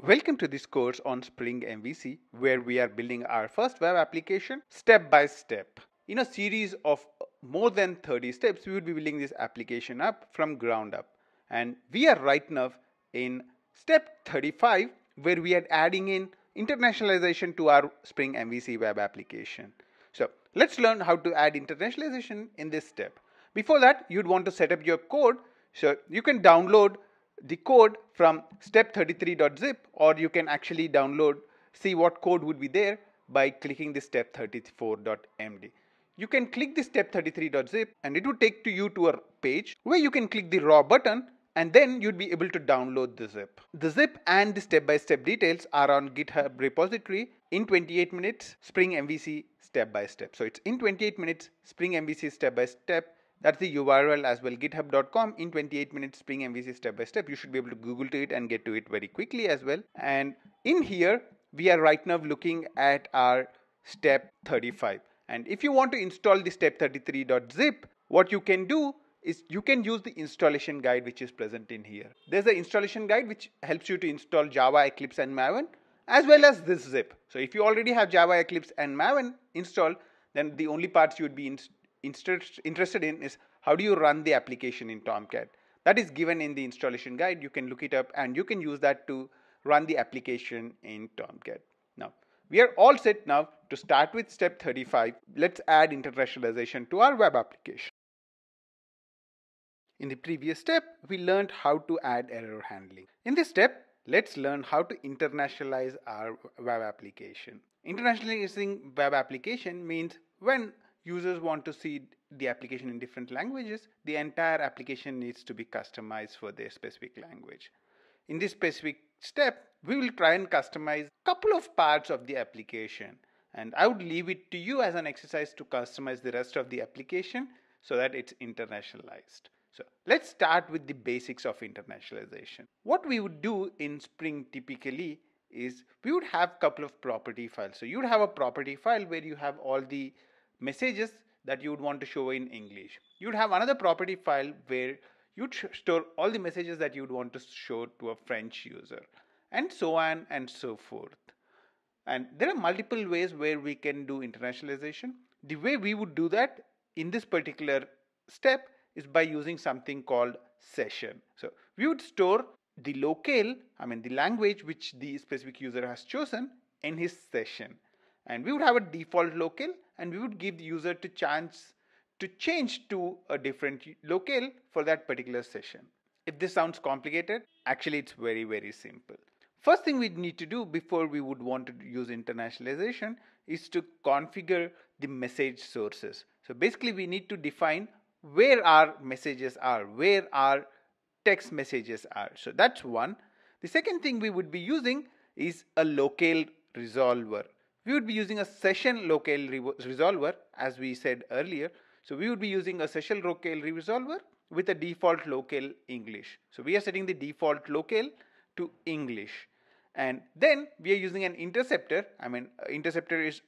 Welcome to this course on Spring MVC where we are building our first web application step by step. In a series of more than 30 steps, we would be building this application up from ground up. And we are right now in step 35 where we are adding in internationalization to our Spring MVC web application. So let's learn how to add internationalization in this step. Before that, you'd want to set up your code. So you can download the code from step33.zip or you can actually download see what code would be there by clicking the step34.md. You can click the step33.zip and it would take to you to a page where you can click the raw button and then you'd be able to download the zip. The zip and the step-by-step -step details are on GitHub repository in 28 minutes Spring MVC step by step. So it's in 28 minutes Spring MVC step by step that's the URL as well, github.com in 28 minutes Spring MVC step by step. You should be able to Google to it and get to it very quickly as well. And in here, we are right now looking at our step 35. And if you want to install the step33.zip, what you can do is you can use the installation guide which is present in here. There's an installation guide which helps you to install Java, Eclipse and Maven as well as this zip. So if you already have Java, Eclipse and Maven installed, then the only parts you would be interested in is how do you run the application in Tomcat. That is given in the installation guide. You can look it up and you can use that to run the application in Tomcat. Now, we are all set now to start with step 35. Let's add internationalization to our web application. In the previous step, we learned how to add error handling. In this step, let's learn how to internationalize our web application. Internationalizing web application means when users want to see the application in different languages, the entire application needs to be customized for their specific language. In this specific step, we will try and customize a couple of parts of the application and I would leave it to you as an exercise to customize the rest of the application so that it's internationalized. So let's start with the basics of internationalization. What we would do in Spring typically is we would have a couple of property files. So you'd have a property file where you have all the messages that you would want to show in English. You'd have another property file where you'd store all the messages that you'd want to show to a French user and so on and so forth. And there are multiple ways where we can do internationalization. The way we would do that in this particular step is by using something called session. So we would store the locale, I mean the language which the specific user has chosen in his session. And we would have a default locale and we would give the user to chance to change to a different locale for that particular session. If this sounds complicated, actually it's very, very simple. First thing we need to do before we would want to use internationalization is to configure the message sources. So basically we need to define where our messages are, where our text messages are. So that's one. The second thing we would be using is a locale resolver we would be using a session locale resolver as we said earlier. So we would be using a session locale resolver with a default locale English. So we are setting the default locale to English. And then we are using an interceptor. I mean, uh, interceptor is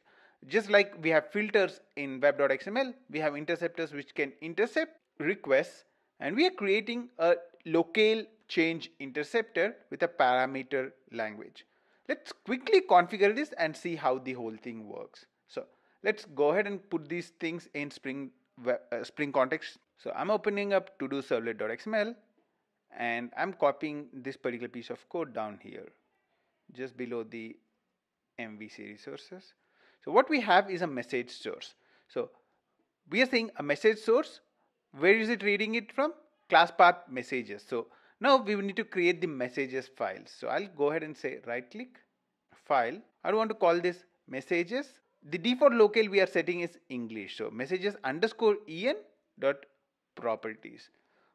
just like we have filters in web.xml, we have interceptors which can intercept requests and we are creating a locale change interceptor with a parameter language. Let's quickly configure this and see how the whole thing works. So let's go ahead and put these things in Spring, uh, Spring context. So I'm opening up to do servlet.xml and I'm copying this particular piece of code down here just below the MVC resources. So what we have is a message source. So we are saying a message source. Where is it reading it from? Class path messages. So now we need to create the messages file. So I'll go ahead and say right click, file. I want to call this messages. The default locale we are setting is English. So messages underscore en dot properties.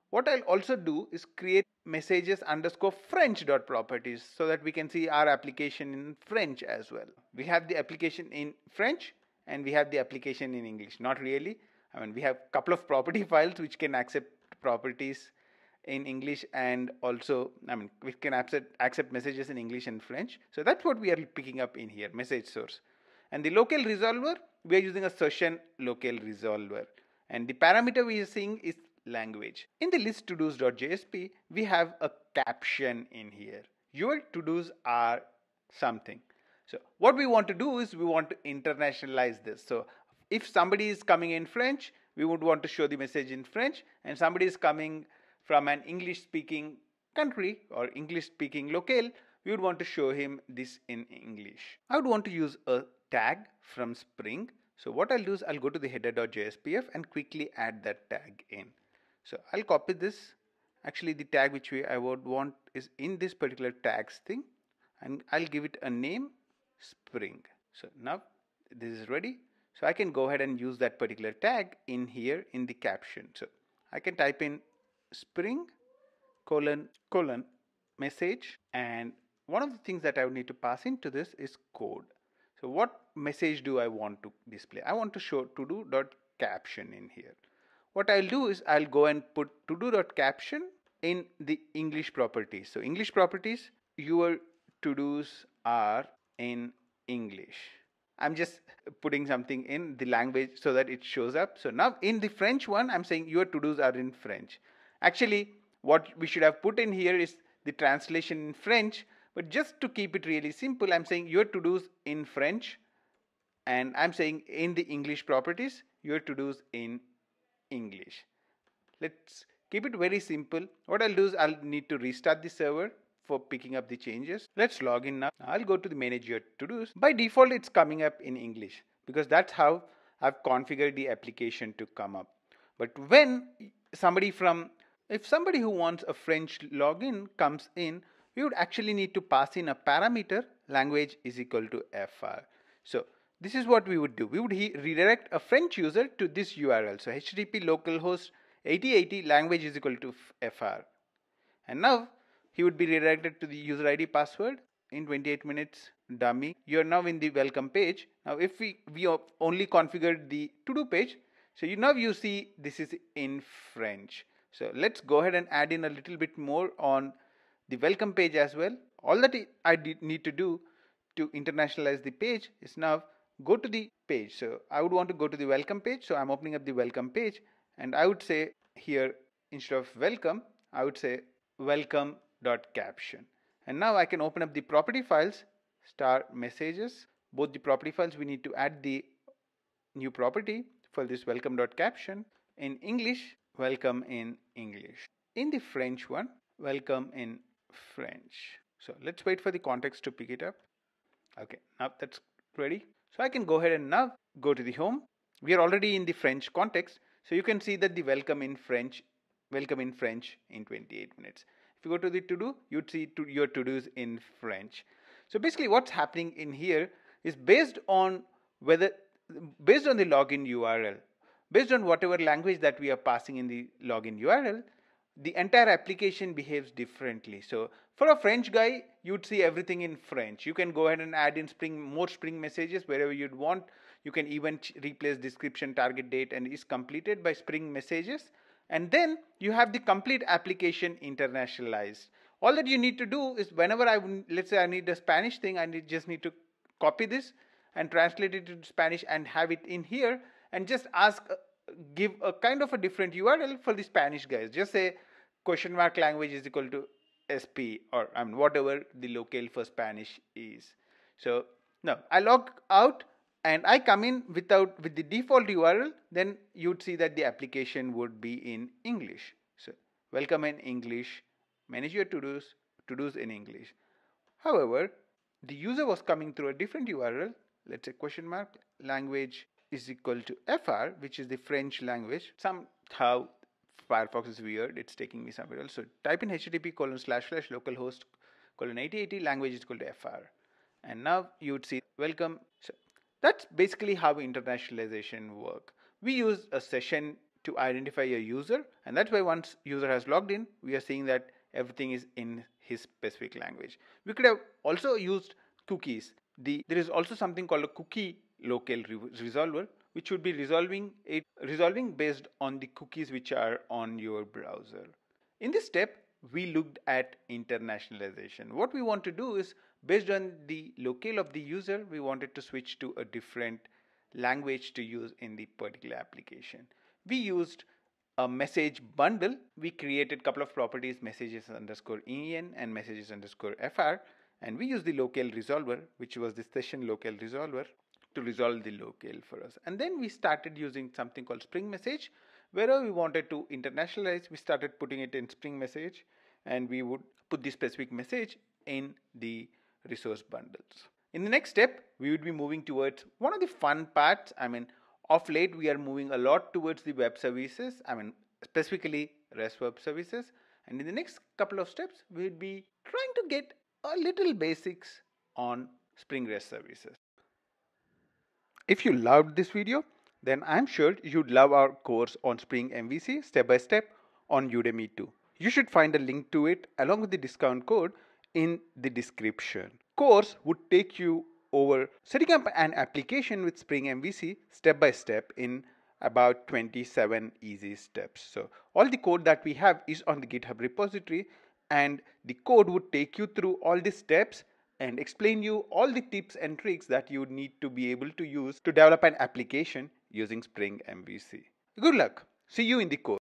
What I'll also do is create messages underscore French dot properties so that we can see our application in French as well. We have the application in French and we have the application in English. Not really. I mean, we have a couple of property files which can accept properties in English and also, I mean, we can accept, messages in English and French. So that's what we are picking up in here, message source. And the locale resolver, we are using a session locale resolver. And the parameter we are seeing is language. In the list to dos.jsp, we have a caption in here. your to-dos are something. So what we want to do is we want to internationalize this. So if somebody is coming in French, we would want to show the message in French and somebody is coming from an English speaking country or English speaking locale, we would want to show him this in English. I would want to use a tag from Spring. So what I'll do is I'll go to the header.jspf and quickly add that tag in. So I'll copy this. Actually the tag which we I would want is in this particular tags thing and I'll give it a name Spring. So now this is ready. So I can go ahead and use that particular tag in here in the caption. So I can type in Spring colon colon message and one of the things that I would need to pass into this is code. So what message do I want to display? I want to show to do dot caption in here. What I'll do is I'll go and put to do dot caption in the English properties. So English properties, your to dos are in English. I'm just putting something in the language so that it shows up. So now in the French one, I'm saying your to dos are in French. Actually, what we should have put in here is the translation in French but just to keep it really simple, I'm saying your to-dos in French and I'm saying in the English properties, your to-dos in English. Let's keep it very simple. What I'll do is I'll need to restart the server for picking up the changes. Let's log in now. I'll go to the manage your to-dos. By default, it's coming up in English because that's how I've configured the application to come up. But when somebody from, if somebody who wants a French login comes in, we would actually need to pass in a parameter language is equal to fr. So this is what we would do. We would redirect a French user to this URL. So HTTP localhost 8080 language is equal to fr. And now he would be redirected to the user ID password in 28 minutes dummy. You are now in the welcome page. Now if we, we only configured the to do page, so you now you see this is in French. So let's go ahead and add in a little bit more on the welcome page as well. All that I need to do to internationalize the page is now go to the page. So I would want to go to the welcome page. So I'm opening up the welcome page and I would say here instead of welcome, I would say welcome.caption. And now I can open up the property files, star messages, both the property files we need to add the new property for this welcome.caption. In English, welcome in English. In the French one, welcome in French. So let's wait for the context to pick it up. Okay, now that's ready. So I can go ahead and now go to the home. We are already in the French context. So you can see that the welcome in French, welcome in French in 28 minutes. If you go to the to do, you'd see to your to dos in French. So basically what's happening in here is based on whether, based on the login URL, based on whatever language that we are passing in the login URL, the entire application behaves differently. So for a French guy, you'd see everything in French. You can go ahead and add in Spring more Spring messages wherever you'd want. You can even replace description, target date, and is completed by Spring messages. And then you have the complete application internationalized. All that you need to do is whenever I, let's say I need a Spanish thing, I need, just need to copy this and translate it into Spanish and have it in here and just ask, uh, give a kind of a different URL for the Spanish guys. Just say question mark language is equal to SP or I mean, whatever the locale for Spanish is. So now I log out and I come in without with the default URL, then you'd see that the application would be in English. So welcome in English, manage your to-dos, to-dos in English. However, the user was coming through a different URL, let's say question mark language is equal to FR, which is the French language. Somehow Firefox is weird. It's taking me somewhere else. So type in http colon slash slash localhost colon 8080 language is equal to fr. And now you would see welcome. So that's basically how internationalization work. We use a session to identify a user and that's why once user has logged in, we are seeing that everything is in his specific language. We could have also used cookies. The, there is also something called a cookie locale re resolver which would be resolving it resolving based on the cookies which are on your browser. In this step, we looked at internationalization. What we want to do is based on the locale of the user, we wanted to switch to a different language to use in the particular application. We used a message bundle, we created a couple of properties messages underscore en and messages underscore fr and we use the locale resolver which was the session locale resolver to resolve the locale for us. And then we started using something called Spring Message. Wherever we wanted to internationalize, we started putting it in Spring Message and we would put the specific message in the resource bundles. In the next step, we would be moving towards one of the fun parts. I mean, of late, we are moving a lot towards the web services. I mean, specifically REST web services. And in the next couple of steps, we'll be trying to get a little basics on Spring REST services. If you loved this video, then I'm sure you'd love our course on Spring MVC step by step on Udemy too. You should find a link to it along with the discount code in the description. Course would take you over setting up an application with Spring MVC step by step in about 27 easy steps. So all the code that we have is on the GitHub repository and the code would take you through all the steps and explain you all the tips and tricks that you need to be able to use to develop an application using Spring MVC. Good luck. See you in the code.